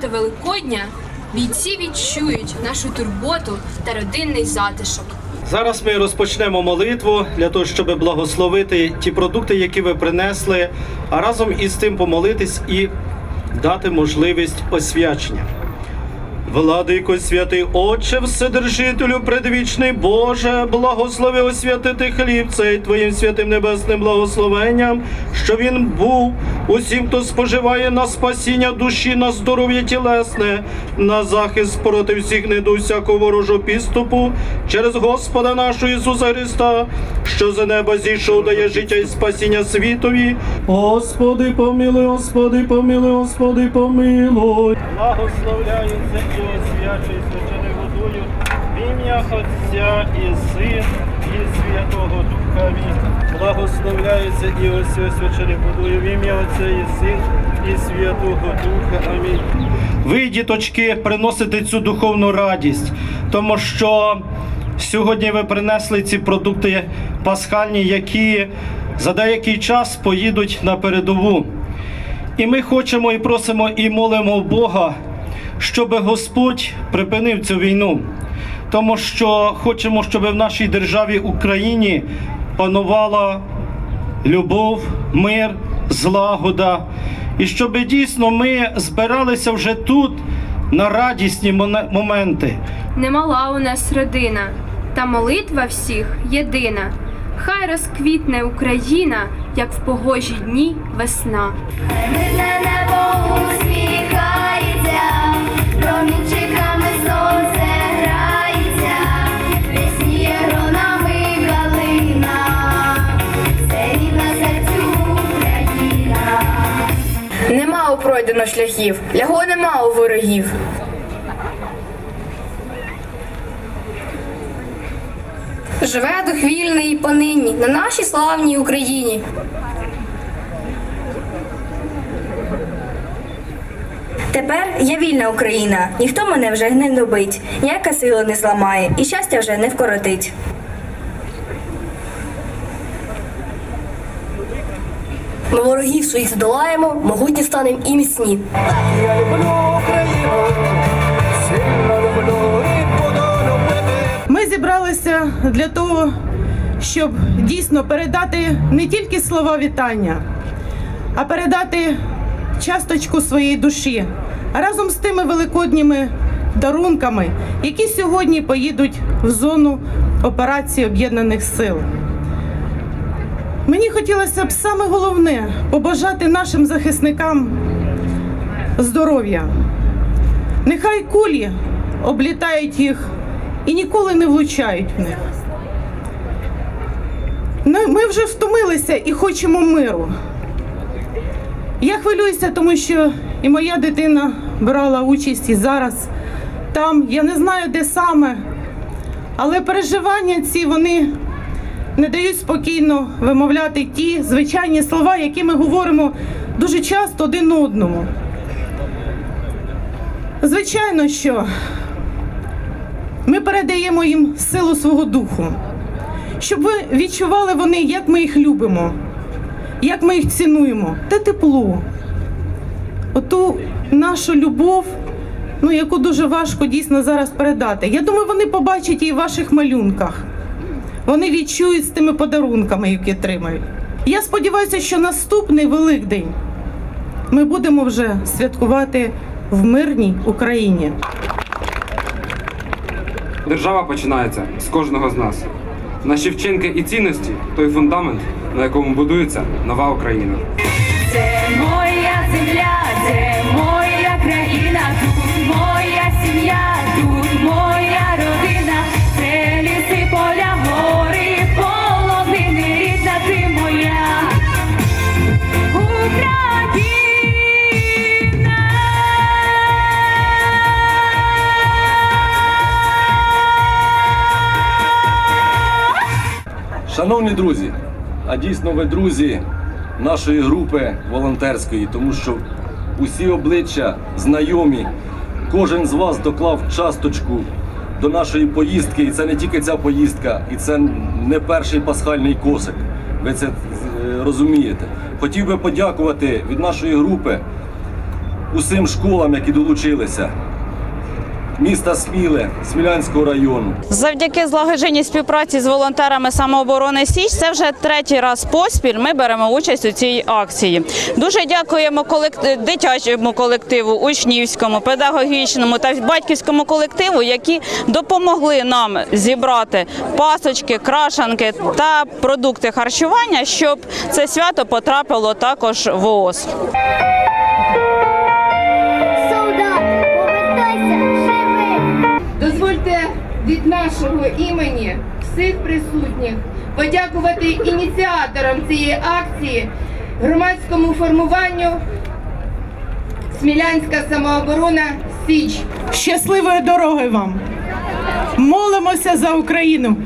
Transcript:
свято Великодня бійці відчують нашу турботу та родинний затишок. Зараз ми розпочнемо молитву для того, щоб благословити ті продукти, які ви принесли, а разом із тим помолитись і дати можливість освячення. Владико святий Отче, Вседержителю, предвічний Боже, благослови освятити хліб цей Твоїм святим небесним благословенням, що він був усім, хто споживає на спасіння душі, на здоров'я тілесне, на захист проти всіх недуг всякого ворожого підступу, через Господа нашого Ісуса Христа, що за неба зійшов, дає життя і спасіння світові. Господи, помилуй, Господи, помилуй, Господи, помилуй. Благословляється освячує свяченою водою в ім'я Отця і Син, і Святого Духа. Амінь. Благословляється і освяченою водою в ім'я Отця і Син, і Святого Духа. Амінь. Ви, діточки, приносите цю духовну радість, тому що сьогодні ви принесли ці продукти пасхальні, які за деякий час поїдуть на передову. І ми хочемо і просимо і молимо Бога, щоб Господь припинив цю війну. Тому що хочемо, щоб в нашій державі Україні панувала любов, мир, злагода. І щоб дійсно ми збиралися вже тут на радісні моменти. Немала у нас родина, та молитва всіх єдина. Хай розквітне Україна, як в погожі дні весна. Мирне небо усміхається, пройдено шляхів, ляго нема у ворогів. Живе дух вільний і понині на нашій славній Україні. Тепер я вільна Україна, ніхто мене вже не добить, ніяка сила не зламає, і щастя вже не вкоротить. Ми ворогів своїх здолаємо, могутні станемо і міцні. Я люблю Україну, сильно люблю і буду любити. Ми зібралися для того, щоб дійсно передати не тільки слова вітання, а передати часточку своєї душі разом з тими великодніми дарунками, які сьогодні поїдуть в зону операції Об'єднаних Сил. Мені хотілося б саме головне побажати нашим захисникам здоров'я. Нехай кулі облітають їх і ніколи не влучають в них. Ми вже втомилися і хочемо миру. Я хвилююся, тому що і моя дитина брала участь і зараз там. Я не знаю, де саме, але переживання ці вони не дають спокійно вимовляти ті звичайні слова, які ми говоримо дуже часто один одному. Звичайно, що ми передаємо їм силу свого духу, щоб ви відчували вони, як ми їх любимо, як ми їх цінуємо, те тепло, оту нашу любов, ну, яку дуже важко дійсно зараз передати. Я думаю, вони побачать її в ваших малюнках. Вони відчують з тими подарунками, які отримають. Я сподіваюся, що наступний Великдень ми будемо вже святкувати в мирній Україні. Держава починається з кожного з нас. Наші вчинки і цінності той фундамент, на якому будується нова Україна. Це моя земля, Шановні друзі, а дійсно ви друзі нашої групи волонтерської, тому що усі обличчя знайомі, кожен з вас доклав часточку до нашої поїздки, і це не тільки ця поїздка, і це не перший пасхальний косик. Ви це е, розумієте. Хотів би подякувати від нашої групи усім школам, які долучилися. Міста Сміле, Смілянського району. Завдяки злагодженій співпраці з волонтерами самооборони Січ, це вже третій раз поспіль. Ми беремо участь у цій акції. Дуже дякуємо колект- дитячому колективу, учнівському, педагогічному та батьківському колективу, які допомогли нам зібрати пасочки, крашанки та продукти харчування, щоб це свято потрапило також в ООС. Від нашого імені всіх присутніх подякувати ініціаторам цієї акції, громадському формуванню Смілянська самооборона Січ. Щасливої дороги вам! Молимося за Україну!